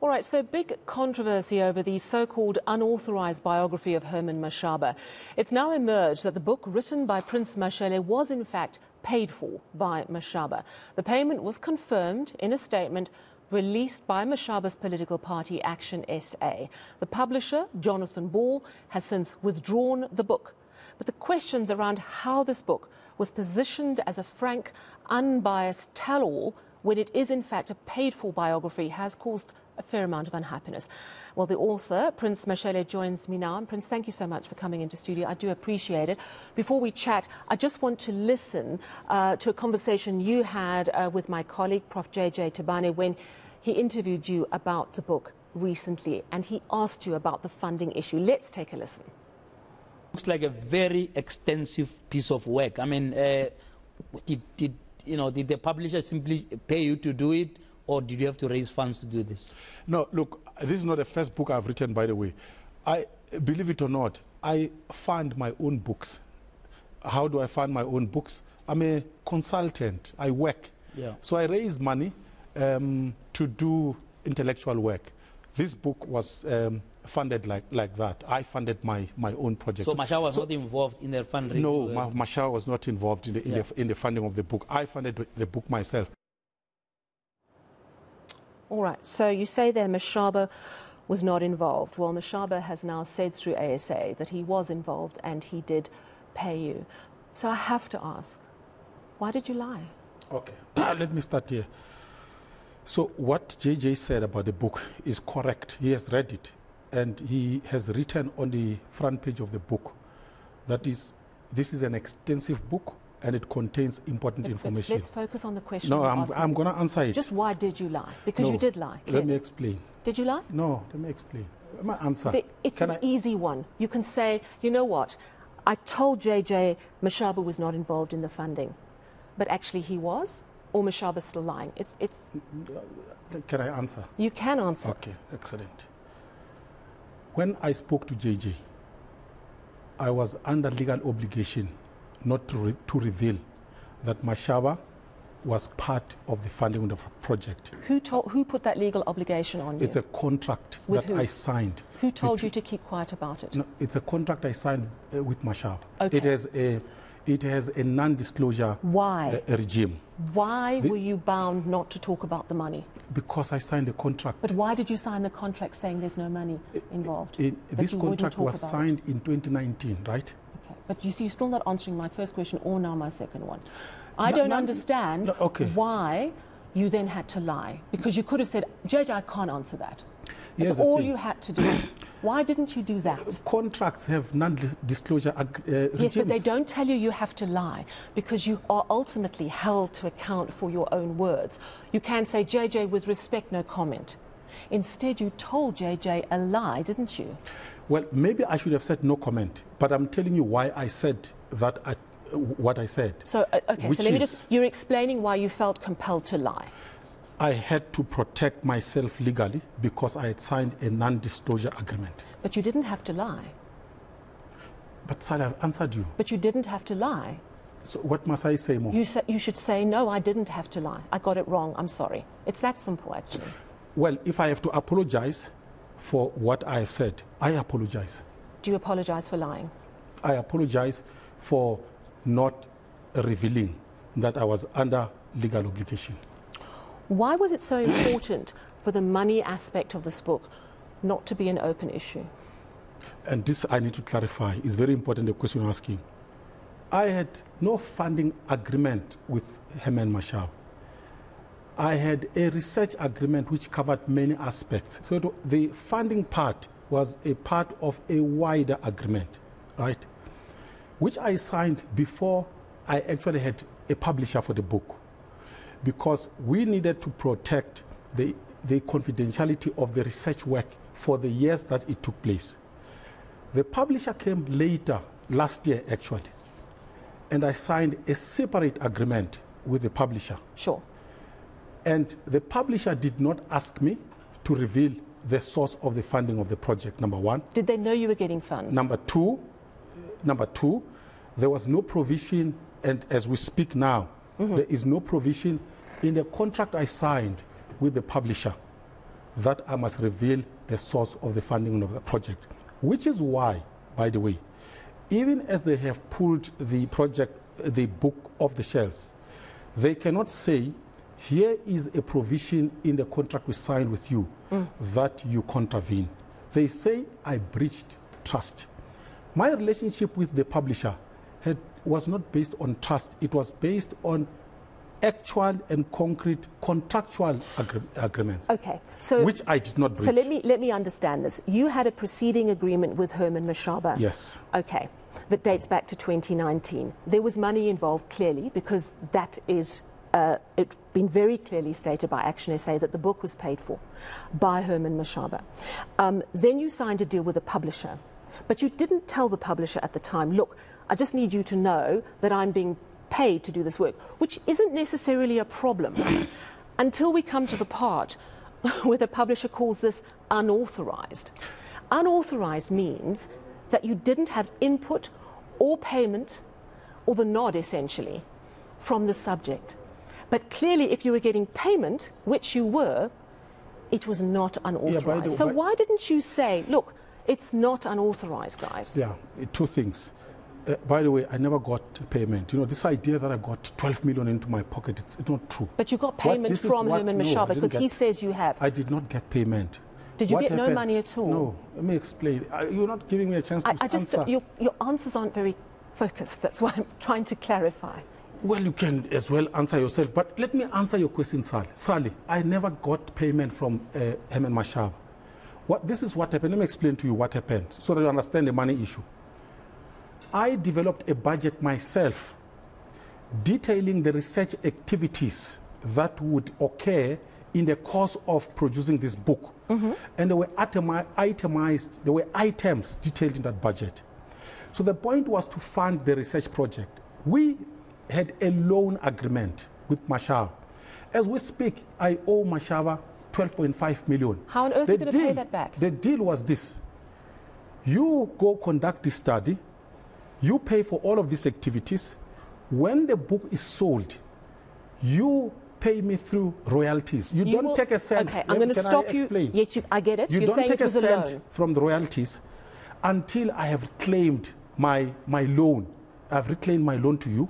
All right, so big controversy over the so called unauthorized biography of Herman Mashaba. It's now emerged that the book written by Prince Mashele was in fact paid for by Mashaba. The payment was confirmed in a statement released by Mashaba's political party Action SA. The publisher, Jonathan Ball, has since withdrawn the book. But the questions around how this book was positioned as a frank, unbiased tell all when it is in fact a paid for biography has caused a fair amount of unhappiness. Well, the author, Prince Mashele, joins me now. And Prince, thank you so much for coming into studio. I do appreciate it. Before we chat, I just want to listen uh, to a conversation you had uh, with my colleague, Prof. JJ Tabane, when he interviewed you about the book recently and he asked you about the funding issue. Let's take a listen. Looks like a very extensive piece of work. I mean, uh, did, did, you know, did the publisher simply pay you to do it? or did you have to raise funds to do this? No, look, this is not the first book I've written, by the way. I believe it or not, I fund my own books. How do I fund my own books? I'm a consultant. I work. Yeah. So I raise money um, to do intellectual work. This book was um, funded like, like that. I funded my, my own project. So Masha was so, not involved in the fundraising? No, Ma Masha was not involved in the, in, yeah. the, in the funding of the book. I funded the book myself. All right. So you say there Mashaba was not involved. Well, Mashaba has now said through ASA that he was involved and he did pay you. So I have to ask, why did you lie? Okay. Let me start here. So what JJ said about the book is correct. He has read it and he has written on the front page of the book that is this is an extensive book and it contains important but, information. But let's focus on the question. No, I'm, I'm going to answer it. Just why did you lie? Because no, you did lie. Clearly. Let me explain. Did you lie? No, let me explain. My answer. It's can an I... easy one. You can say, you know what? I told JJ Mashaba was not involved in the funding, but actually he was, or Mashaba's still lying. It's, it's. Can I answer? You can answer. Okay, excellent. When I spoke to JJ, I was under legal obligation not to, re to reveal that Mashaba was part of the funding of the project. Who, told, who put that legal obligation on you? It's a contract with that who? I signed. Who told you to keep quiet about it? No, it's a contract I signed uh, with Mashaba. Okay. It has a, it has a non-disclosure Why? Uh, regime. Why the, were you bound not to talk about the money? Because I signed the contract. But why did you sign the contract saying there's no money involved? It, it, this contract was signed in 2019, right? Okay. But you see, you're still not answering my first question or now my second one. I no, don't no, understand no, okay. why you then had to lie. Because you could have said, JJ, I can't answer that. That's all you had to do. Why didn't you do that? Contracts have non-disclosure uh, Yes, but they don't tell you you have to lie because you are ultimately held to account for your own words. You can say, JJ, with respect, no comment. Instead, you told JJ a lie, didn't you? Well, maybe I should have said no comment, but I'm telling you why I said that, I, what I said. So, uh, okay, so let me just, you're explaining why you felt compelled to lie. I had to protect myself legally because I had signed a non-disclosure agreement. But you didn't have to lie. But sir, I've answered you. But you didn't have to lie. So what must I say more? You, sa you should say, no, I didn't have to lie. I got it wrong. I'm sorry. It's that simple, actually. Well, if I have to apologize, for what I have said. I apologize. Do you apologize for lying? I apologize for not revealing that I was under legal obligation. Why was it so important for the money aspect of this book not to be an open issue? And this I need to clarify. It's very important the question you're asking. I had no funding agreement with Herman Mashaba. I had a research agreement which covered many aspects. So the funding part was a part of a wider agreement, right? Which I signed before I actually had a publisher for the book because we needed to protect the, the confidentiality of the research work for the years that it took place. The publisher came later, last year actually, and I signed a separate agreement with the publisher. Sure. And the publisher did not ask me to reveal the source of the funding of the project, number one. Did they know you were getting funds? Number two, number two, there was no provision, and as we speak now, mm-hmm. there is no provision in the contract I signed with the publisher that I must reveal the source of the funding of the project. Which is why, by the way, even as they have pulled the project, the book off the shelves, they cannot say, here is a provision in the contract we signed with you mm. that you contravene. They say, I breached trust. My relationship with the publisher had, was not based on trust, it was based on actual and concrete contractual agree- agreements. Okay, so which I did not breach. So let me let me understand this. You had a preceding agreement with Herman Mashaba. Yes. Okay, that dates back to 2019. There was money involved clearly because that is. Uh, it's been very clearly stated by Action SA that the book was paid for by Herman Mashaba. Um, then you signed a deal with a publisher, but you didn't tell the publisher at the time, look, I just need you to know that I'm being paid to do this work, which isn't necessarily a problem until we come to the part where the publisher calls this unauthorized. Unauthorized means that you didn't have input or payment or the nod essentially from the subject. But clearly, if you were getting payment, which you were, it was not unauthorized. Yeah, the, so why didn't you say, look, it's not unauthorized, guys? Yeah, two things. Uh, by the way, I never got payment. You know, this idea that I got 12 million into my pocket, it's, it's not true. But you got payment from him Herman Mashaba because he says you have. I did not get payment. Did you what get happened? no money at all? No. Let me explain. you're not giving me a chance to I, I just, answer. Your, your answers aren't very focused. That's why I'm trying to clarify. Well, you can as well answer yourself. But let me answer your question, Sally. Sally, I never got payment from uh, Herman Mashaba. What, this is what happened. Let me explain to you what happened so that you understand the money issue. I developed a budget myself detailing the research activities that would occur in the course of producing this book. Mm-hmm. And they were itemized, there were items detailed in that budget. So the point was to fund the research project. We had a loan agreement with Mashaba. As we speak, I owe Mashaba 12.5 million. How on earth the are you going to pay that back? The deal was this. You go conduct the study, you pay for all of these activities. When the book is sold, you pay me through royalties. You, you don't will, take a cent. Okay, I'm going to stop you. Yes, you, I get it. You You're don't take a cent from the royalties until I have claimed my, my loan. I've reclaimed my loan to you.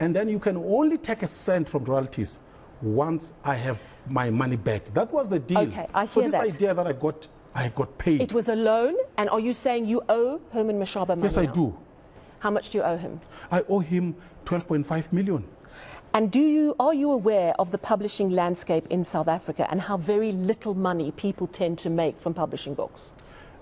And then you can only take a cent from royalties once I have my money back. That was the deal. Okay, I hear so this that. idea that I got, I got paid. It was a loan, and are you saying you owe Herman Mashaba money? Yes, I now? do. How much do you owe him? I owe him 12.5 million. And do you, are you aware of the publishing landscape in South Africa and how very little money people tend to make from publishing books?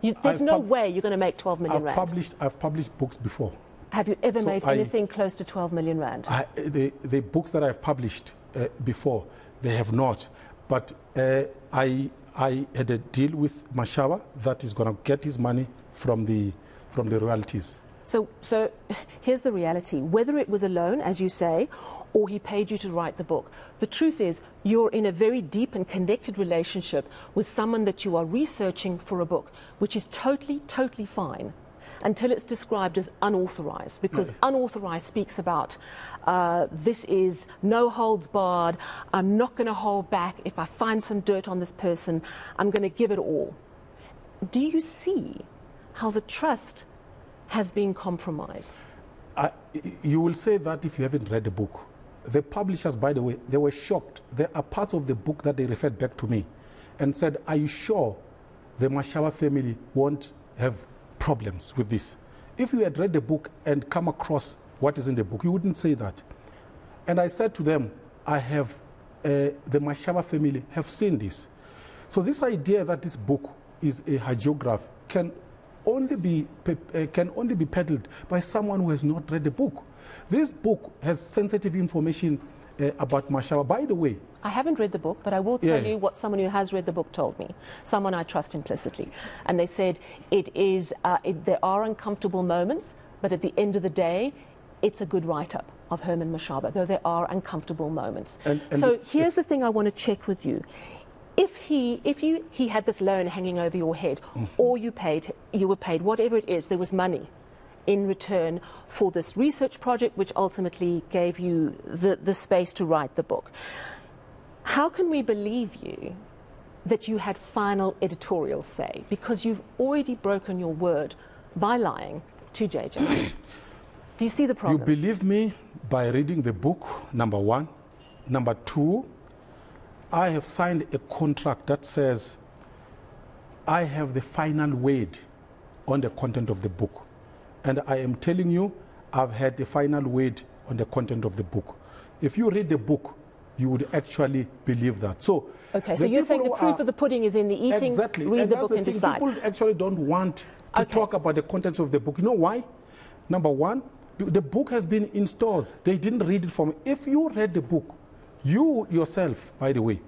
You, there's I've no way you're going to make 12 million I've rand. Published, I've published books before. Have you ever so made I, anything close to 12 million rand? I, the, the books that I've published uh, before, they have not. But uh, I, I had a deal with Mashaba that is going to get his money from the, from the royalties. So, so here's the reality. Whether it was a loan, as you say, or he paid you to write the book, the truth is you're in a very deep and connected relationship with someone that you are researching for a book, which is totally, totally fine until it's described as unauthorized, because unauthorized speaks about uh, this is no holds barred, I'm not going to hold back. If I find some dirt on this person, I'm going to give it all. Do you see how the trust has been compromised? I, you will say that if you haven't read the book. The publishers, by the way, they were shocked. There are parts of the book that they referred back to me and said, Are you sure the Mashaba family won't have problems with this? If you had read the book and come across what is in the book, you wouldn't say that. And I said to them, I have, uh, the Mashaba family have seen this. So this idea that this book is a hagiograph can only be, uh, can only be peddled by someone who has not read the book. This book has sensitive information uh, about Mashaba. By the way, I haven't read the book, but I will tell yeah. you what someone who has read the book told me. Someone I trust implicitly. And they said it is, uh, it, there are uncomfortable moments, but at the end of the day, it's a good write up of Herman Mashaba, though there are uncomfortable moments. And, and so here's the thing I want to check with you if he if you he had this loan hanging over your head mm-hmm. or you paid you were paid whatever it is there was money in return for this research project which ultimately gave you the, the space to write the book how can we believe you that you had final editorial say because you've already broken your word by lying to JJ. Do you see the problem? You believe me by reading the book, number one. Number two, I have signed a contract that says I have the final word on the content of the book. And I am telling you, I've had the final word on the content of the book. If you read the book, you would actually believe that. So, okay, so you're saying the proof are, of the pudding is in the eating. Exactly. Read and the book the and thing. decide. People actually don't want to Okay. talk about the contents of the book. You know why? Number one, the book has been in stores. They didn't read it from. If you read the book, you yourself, by the way,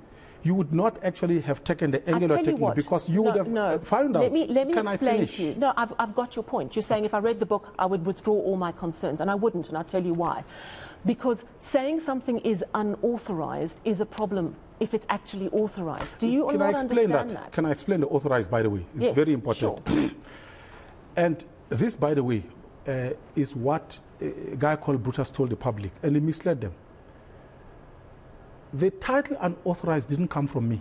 you would not actually have taken the tell of what, because you no, would have no. uh, found out. Let me, let me Can explain to you. No, I've, I've got your point. You're saying if I read the book, I would withdraw all my concerns, and I wouldn't, and I'll tell you why. Because saying something is unauthorized is a problem if it's actually authorized. Do you Can I explain understand that? that? Can I explain the authorized, by the way? It's Yes, very important. sure. And this, by the way, uh, is what a guy called Brutus told the public, and he misled them. The title unauthorized didn't come from me.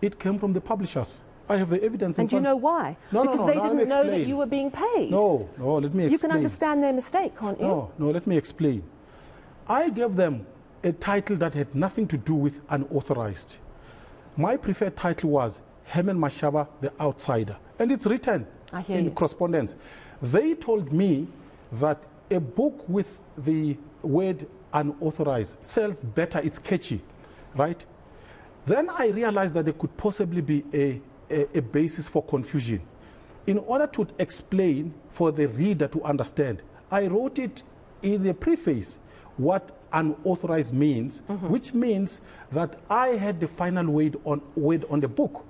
It came from the publishers. I have the evidence in And do you know why? No, no, because no, they let me didn't know that you were being paid. No, no, let me explain. You can understand their mistake, can't you? No, no, let me explain. I gave them a title that had nothing to do with unauthorized. My preferred title was Herman Mashaba, the Outsider. And it's written in you. correspondence. They told me that a book with the word unauthorized sells better, it's catchy, right? Then I realized that there could possibly be a, a, a basis for confusion. In order to explain for the reader to understand, I wrote it in the preface what unauthorized means, Mm-hmm. which means that I had the final word on, word on the book.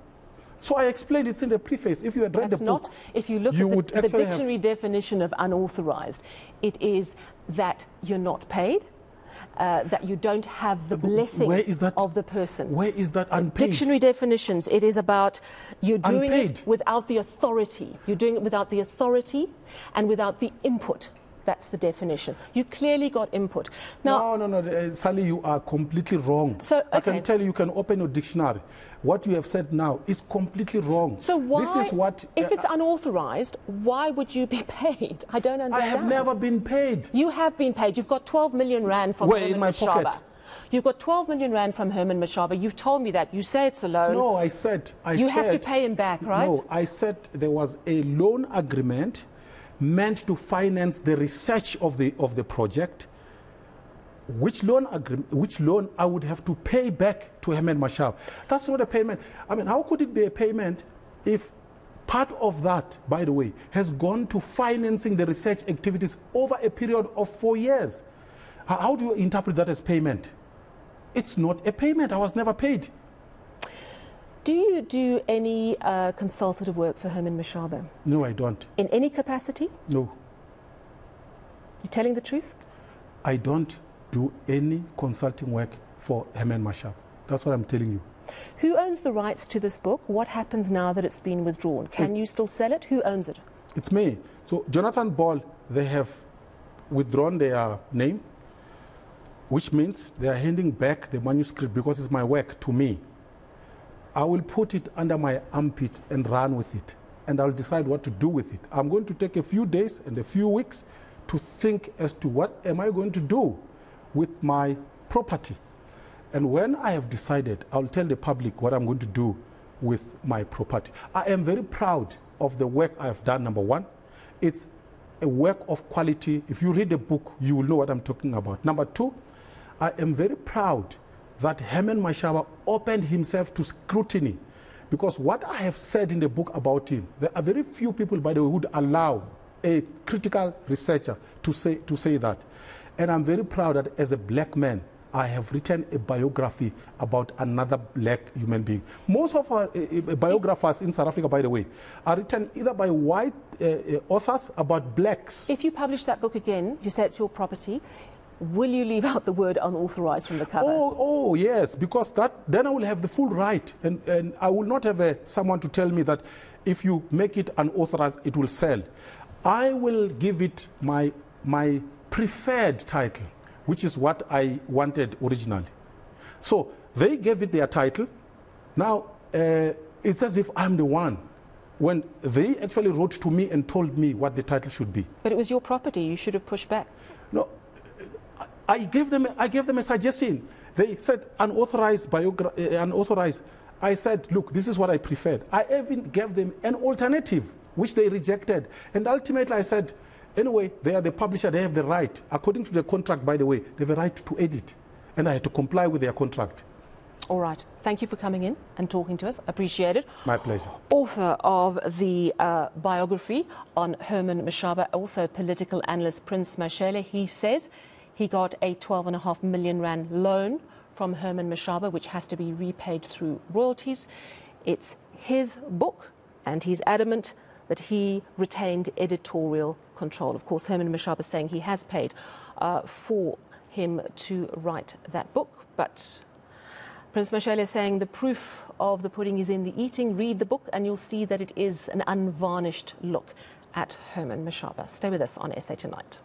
So I explained it's in the preface. If you had read That's the not. book, If you look you at the, the actually have- dictionary definition of unauthorized, it is that you're not paid, uh, that you don't have the blessing where is that- of the person. where is that unpaid? Dictionary definitions, it is about you're doing Unpaid. it without the authority. You're doing it without the authority and without the input. That's the definition. You clearly got input. Now, no, no, no, uh, Sally, you are completely wrong. So, I can tell you, you can open your dictionary. What you have said now is completely wrong. so why, This is what. if uh, it's unauthorized, why would you be paid? I don't understand. I have never been paid. You have been paid. You've got 12 million rand from Where, Herman in my Mashaba. pocket? You've got 12 million rand from Herman Mashaba. You've told me that. You say it's a loan. No, I said. I you said, have to pay him back, right? No, I said there was a loan agreement meant to finance the research of the of the project. Which loan agreement? Which loan I would have to pay back to Herman Mashab? That's not a payment. I mean, how could it be a payment if part of that, by the way, has gone to financing the research activities over a period of four years? How do you interpret that as payment? It's not a payment. I was never paid. Do you do any uh, consultative work for Herman Mashaba? No, I don't. In any capacity? No. You're telling the truth? I don't do any consulting work for Herman Mashaba. That's what I'm telling you. Who owns the rights to this book? What happens now that it's been withdrawn? Can you still sell it? Who owns it? It's me. So Jonathan Ball, they have withdrawn their name, which means they are handing back the manuscript because it's my work to me. I will put it under my armpit and run with it, and I'll decide what to do with it. I'm going to take a few days and a few weeks to think as to what am I going to do with my property. And when I have decided, I'll tell the public what I'm going to do with my property. I am very proud of the work I have done, number one. It's a work of quality. If you read the book, you will know what I'm talking about. Number two, I am very proud that Herman Mashaba opened himself to scrutiny. Because what I have said in the book about him, there are very few people, by the way, who would allow a critical researcher to say, to say that. And I'm very proud that as a black man, I have written a biography about another black human being. Most of our uh, biographers in South Africa, by the way, are written either by white uh, authors about blacks. If you publish that book again, you say it's your property, will you leave out the word unauthorized from the cover? Oh, oh, yes, because that then I will have the full right, and, and I will not have a, someone to tell me that if you make it unauthorized, it will sell. I will give it my my preferred title, which is what I wanted originally. So they gave it their title. Now uh, it's as if I'm the one when they actually wrote to me and told me what the title should be. But it was your property. You should have pushed back. No, I gave them, I gave them a suggestion. They said unauthorized, biogra- uh, unauthorized. I said, look, this is what I preferred. I even gave them an alternative, which they rejected. And ultimately, I said, anyway, they are the publisher, they have the right, according to the contract, by the way, they have a right to edit. And I had to comply with their contract. All right. Thank you for coming in and talking to us. Appreciate it. My pleasure. Author of the uh, biography on Herman Mashaba, also political analyst Prince Mashele, he says he got a 12.5 million rand loan from Herman Mashaba, which has to be repaid through royalties. It's his book, and he's adamant that he retained editorial control. Of course, Herman Mashaba is saying he has paid uh, for him to write that book, but Prince Mashele is saying the proof of the pudding is in the eating. Read the book and you'll see that it is an unvarnished look at Herman Mashaba. Stay with us on SA Tonight.